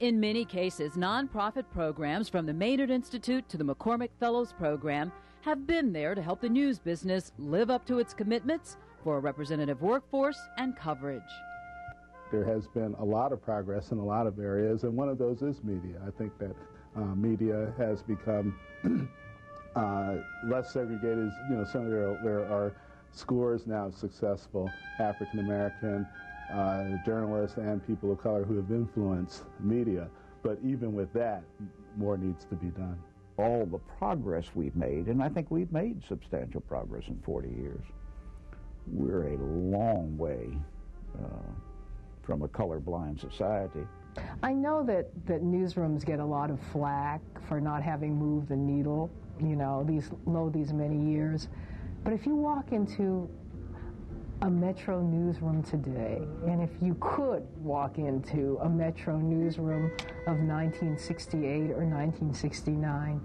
In many cases, nonprofit programs from the Maynard Institute to the McCormick Fellows Program have been there to help the news business live up to its commitments for a representative workforce and coverage. There has been a lot of progress in a lot of areas, and one of those is media. I think that uh, media has become uh, less segregated. You know, some there are, there are scores now of successful African American uh, journalists and people of color who have influenced media. But even with that, more needs to be done. All the progress we've made, and I think we've made substantial progress in 40 years, we're a long way uh, from a colorblind society. I know that, that newsrooms get a lot of flack for not having moved the needle, you know, these low these many years. But if you walk into a Metro newsroom today, and if you could walk into a Metro newsroom of 1968 or 1969,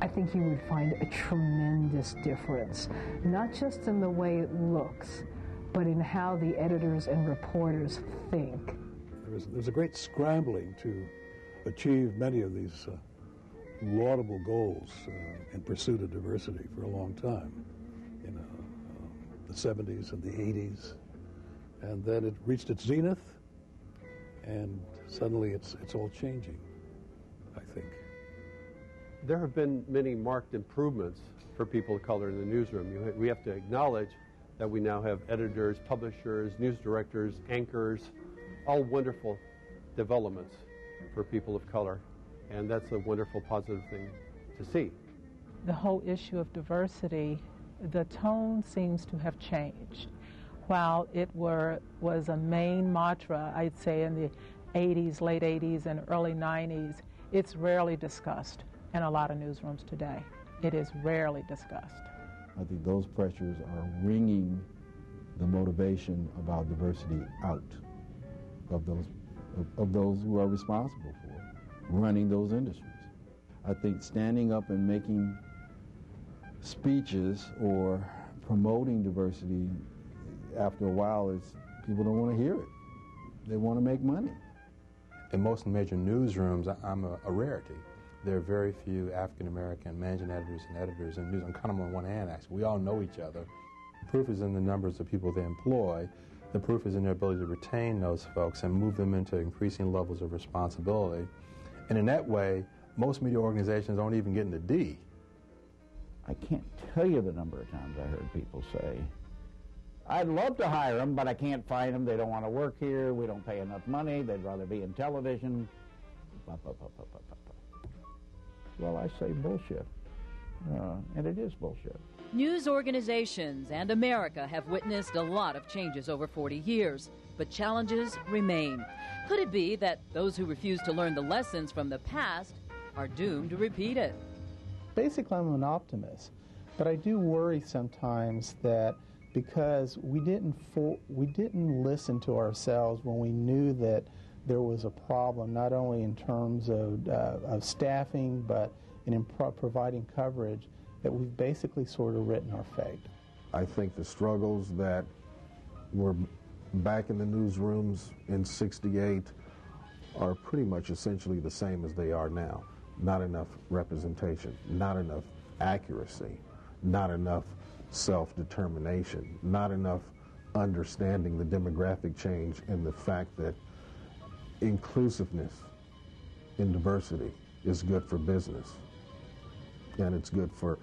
I think you would find a tremendous difference, not just in the way it looks, but in how the editors and reporters think. There was, a great scrambling to achieve many of these uh, laudable goals uh, in pursuit of diversity for a long time, you know, the 70s and the 80s. And then it reached its zenith, and suddenly it's, it's all changing, I think. There have been many marked improvements for people of color in the newsroom. You, we have to acknowledge that we now have editors, publishers, news directors, anchors, all wonderful developments for people of color. And that's a wonderful positive thing to see. The whole issue of diversity, the tone seems to have changed. While it were, was a main mantra, I'd say, in the 80s, late 80s, and early 90s, it's rarely discussed in a lot of newsrooms today. It is rarely discussed. I think those pressures are wringing the motivation about diversity out of those of, of those who are responsible for running those industries. I think standing up and making speeches or promoting diversity after a while is people don't want to hear it. They want to make money. In most major newsrooms, I'm a, a rarity. There are very few African American managing editors and editors in news. I'm kind of on one hand, actually. We all know each other. Proof is in the numbers of people they employ. The proof is in their ability to retain those folks and move them into increasing levels of responsibility. And in that way, most media organizations aren't even getting the D. I can't tell you the number of times I heard people say, I'd love to hire them, but I can't find them. They don't want to work here. We don't pay enough money. They'd rather be in television. Well, I say bullshit. Uh, and it is bullshit. News organizations and America have witnessed a lot of changes over 40 years, but challenges remain. Could it be that those who refuse to learn the lessons from the past are doomed to repeat it? Basically, I'm an optimist, but I do worry sometimes that because we didn't we didn't listen to ourselves when we knew that there was a problem, not only in terms of, uh, of staffing, but in pro- providing coverage, that we've basically sort of written our fate. I think the struggles that were back in the newsrooms in 68 are pretty much essentially the same as they are now. Not enough representation, not enough accuracy, not enough self-determination, not enough understanding the demographic change and the fact that inclusiveness in diversity is good for business and it's good for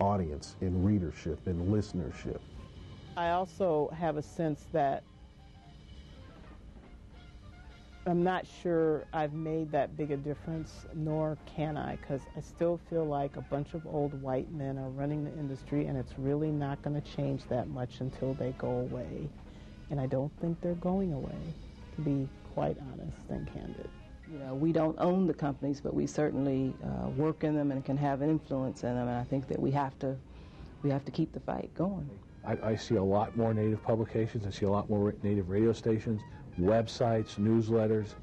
audience and readership and listenership. I also have a sense that I'm not sure I've made that big a difference, nor can I, because I still feel like a bunch of old white men are running the industry, and it's really not going to change that much until they go away. And I don't think they're going away, to be quite honest and candid. You know, we don't own the companies, but we certainly uh, work in them and can have an influence in them. And I think that we have to, we have to keep the fight going. I, I see a lot more Native publications. I see a lot more Native radio stations, websites, newsletters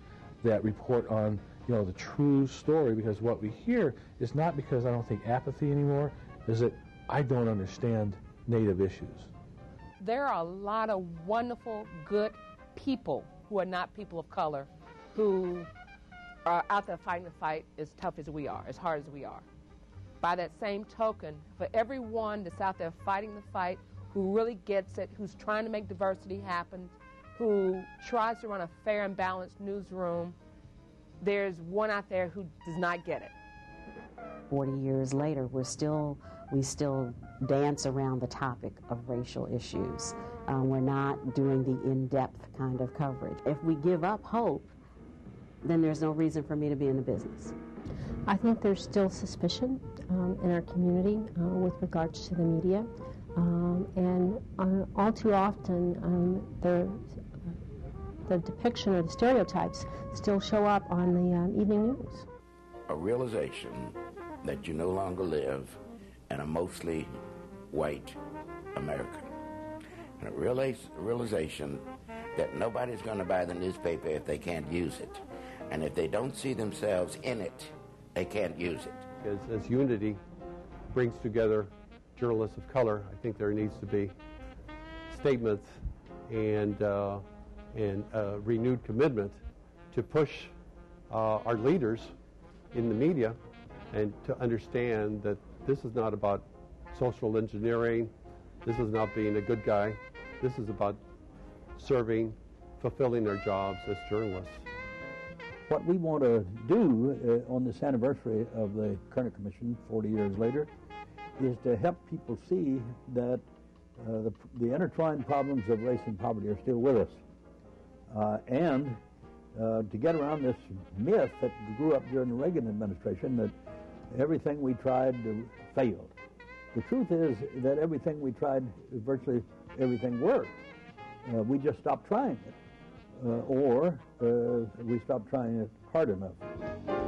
that report on you know the true story. Because what we hear is not because I don't think apathy anymore, is that I don't understand Native issues. There are a lot of wonderful, good people who are not people of color who are out there fighting the fight as tough as we are, as hard as we are. By that same token, for everyone that's out there fighting the fight, who really gets it, who's trying to make diversity happen, who tries to run a fair and balanced newsroom, there's one out there who does not get it. 40 years later, we're still, we still dance around the topic of racial issues. Um, we're not doing the in-depth kind of coverage. If we give up hope, then there's no reason for me to be in the business. I think there's still suspicion um, in our community uh, with regards to the media. Um, and uh, all too often, um, the, the depiction or the stereotypes still show up on the um, evening news. A realization that you no longer live in a mostly white America. And a realize, realization that nobody's going to buy the newspaper if they can't use it. And if they don't see themselves in it, they can't use it. As, as unity brings together journalists of color, I think there needs to be statements and, uh, and a renewed commitment to push uh, our leaders in the media and to understand that this is not about social engineering, this is not being a good guy, this is about serving, fulfilling their jobs as journalists. What we want to do uh, on this anniversary of the Kerner Commission 40 years later is to help people see that uh, the, the, intertwined problems of race and poverty are still with us. Uh, and uh, to get around this myth that grew up during the Reagan administration that everything we tried failed. The truth is that everything we tried, virtually everything worked. Uh, we just stopped trying it. Uh, or uh, we stopped trying it hard enough.